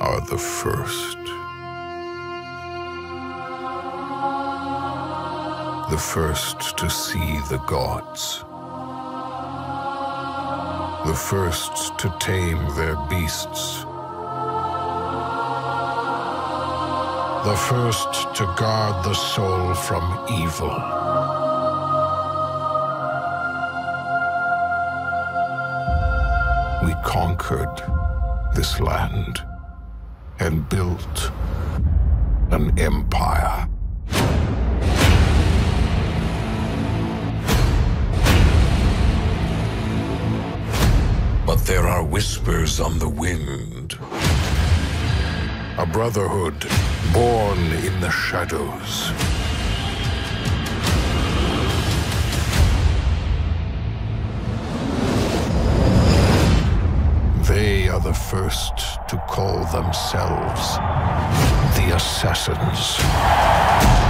are the first. The first to see the gods. The first to tame their beasts. The first to guard the soul from evil. We conquered this land and built an empire. But there are whispers on the wind. A brotherhood born in the shadows. Call themselves the Assassins.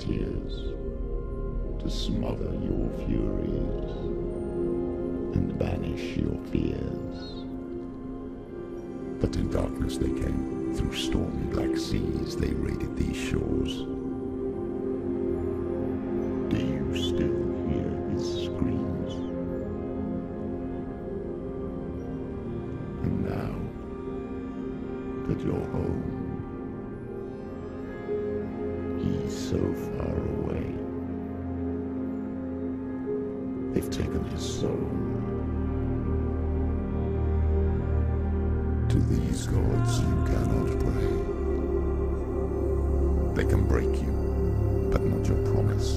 Tears to smother your furies and banish your fears. But in darkness they came. Through stormy black seas they raided these shores. So far away. They've taken his soul. To these gods you cannot pray. They can break you, but not your promise.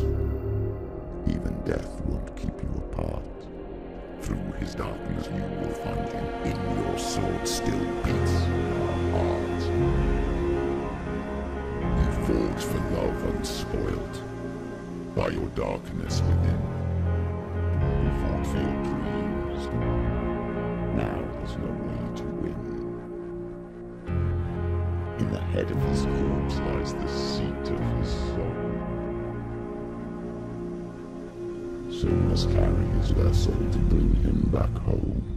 Even death won't keep you apart. Through his darkness, you will find him in your sword still beats love unspoilt by your darkness within. You fought for your dreams. Now there's no way to win. In the head of his corpse lies the seat of his soul. So you must carry his vessel to bring him back home.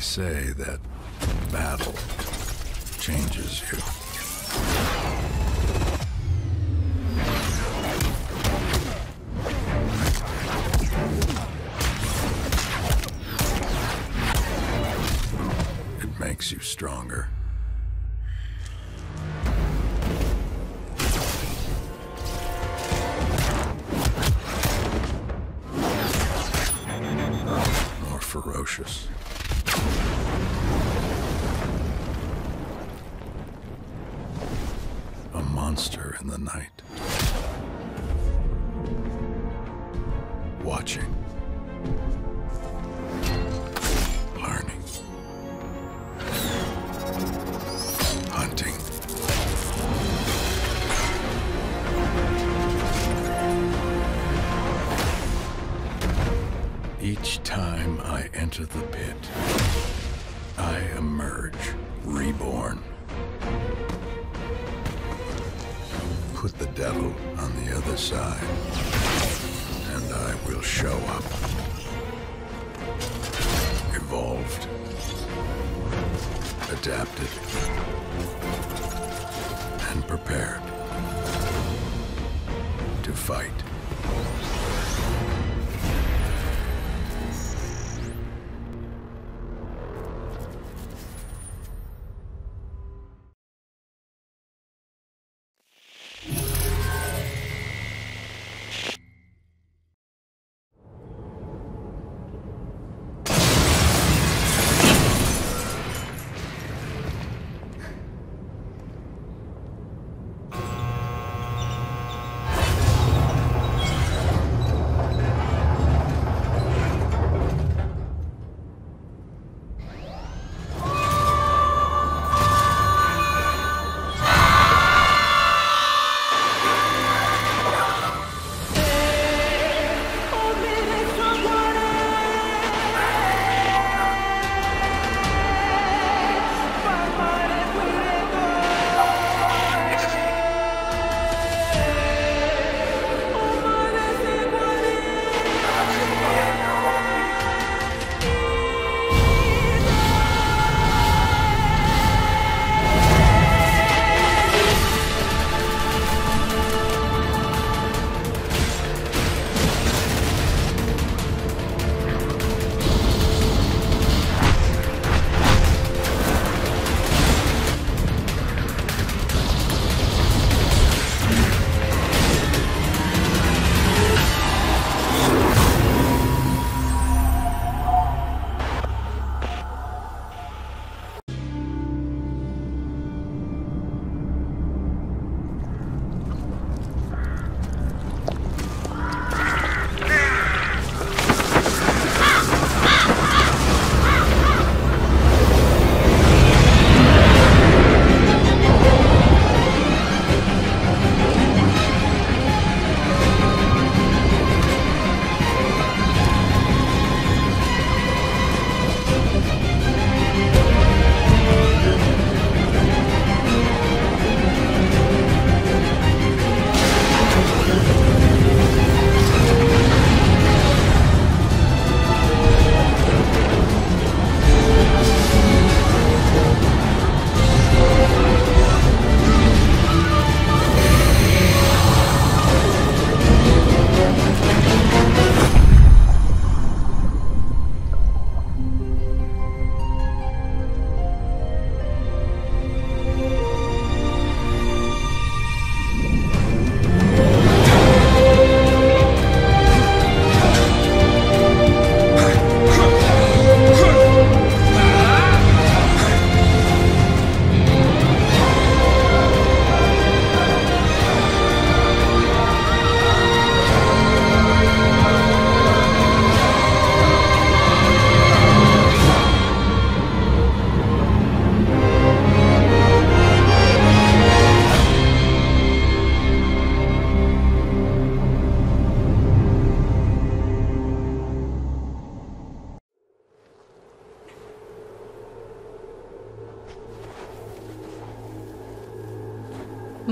They say that battle changes you. It makes you stronger. More ferocious. A monster in the night. Watching. Learning. Hunting. Each time I enter the pit, I emerge reborn. Put the devil on the other side, and I will show up. Evolved. Adapted. And prepared. To fight.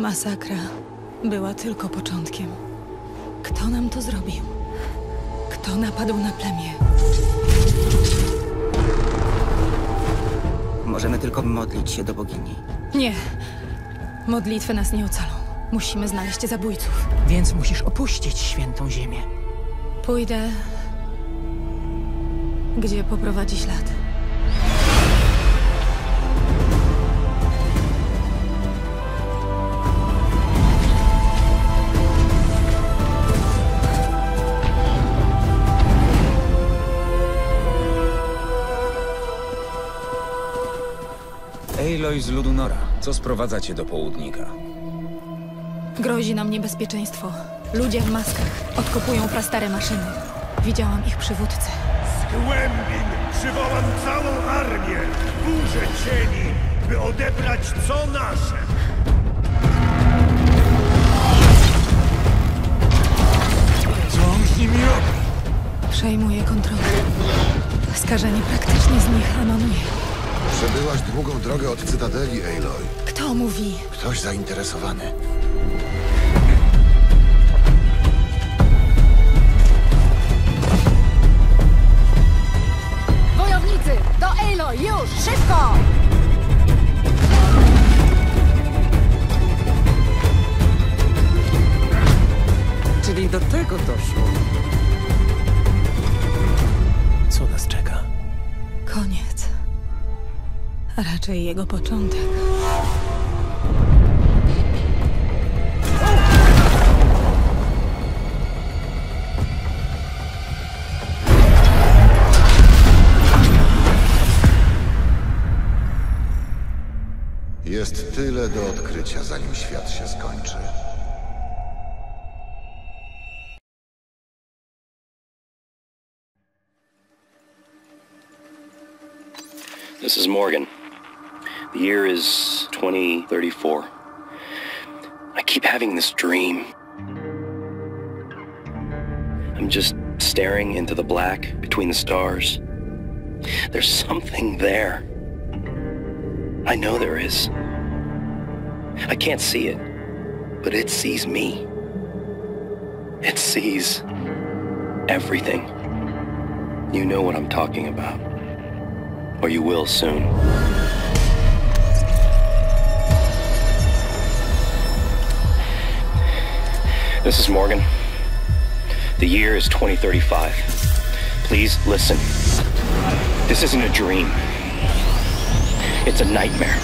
Masakra była tylko początkiem. Kto nam to zrobił? Kto napadł na plemię? Możemy tylko modlić się do bogini. Nie. Modlitwy nas nie ocalą. Musimy znaleźć zabójców. Więc musisz opuścić świętą ziemię. Pójdę. Gdzie poprowadzi ślad. Aloy z Ludunora, co sprowadza cię do południka? Grozi nam niebezpieczeństwo. Ludzie w maskach odkopują prastare maszyny. Widziałam ich przywódcę. Z głębin przywołam całą armię, burzę cieni, by odebrać co nasze. Co on z nimi robi? Przejmuje kontrolę. Skażenie praktycznie z nich emanuje. Przebyłaś długą drogę od Cytadeli, Aloy. Kto mówi? Ktoś zainteresowany. Wojownicy! Do Aloy! Już! Szybko! Czyli do tego doszło. Co nas czeka? Koniec. A raczej jego początek. Jest tyle do odkrycia, zanim świat się skończy. This is Morgan. The year is 2034. I keep having this dream. I'm just staring into the black between the stars. There's something there. I know there is. I can't see it, but it sees me. It sees everything. You know what I'm talking about or you will soon. This is Morgan. The year is 2035. Please listen. This isn't a dream. It's a nightmare.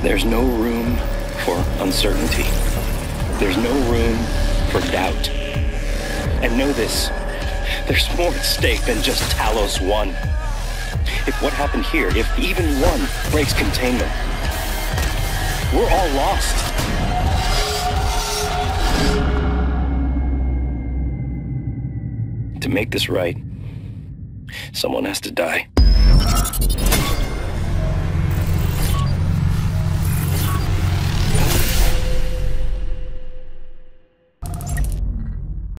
There's no room for uncertainty. There's no room for doubt. And know this, there's more at stake than just Talos 1. If what happened here, if even one breaks containment, we're all lost. To make this right, someone has to die.